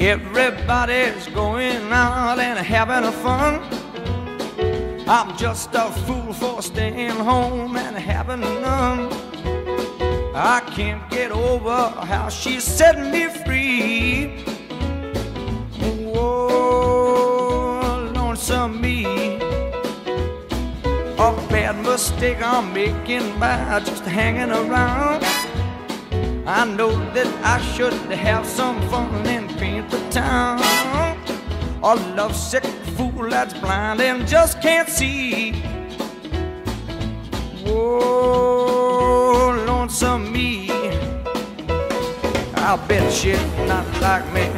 Everybody's going out and having a fun. I'm just a fool for staying home and having none. I can't get over how she's setting me free. Whoa, lonesome me. A bad mistake I'm making by just hanging around. I know that I should have some fun and paint the town. A lovesick fool that's blind and just can't see. Whoa, lonesome me. I'll bet she's not like me.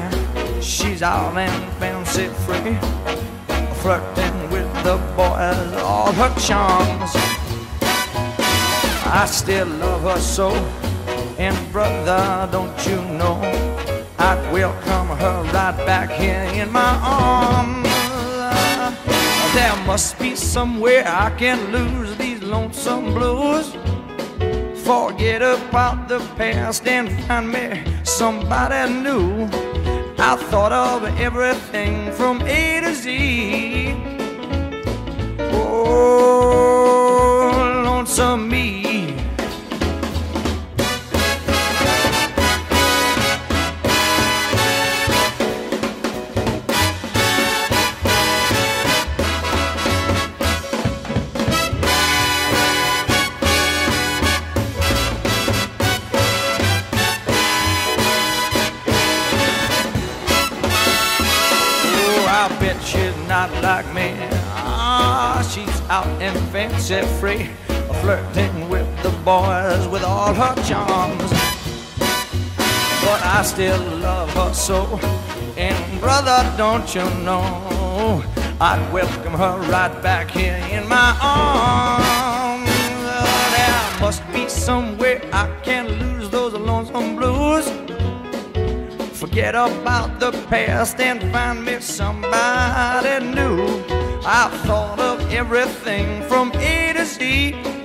She's out and fancy free, flirting with the boys, all her charms. I still love her so. And brother, don't you know I'd welcome her right back here in my arms. There must be somewhere I can lose these lonesome blues. Forget about the past and find me somebody new. I thought of everything from A to Z. Oh, lonesome me. Not like me. Ah, she's out and fancy free, flirting with the boys with all her charms. But I still love her so. And brother, don't you know, I'd welcome her right back here in my arms. Forget about the past and find me somebody new. I've thought of everything from A to Z.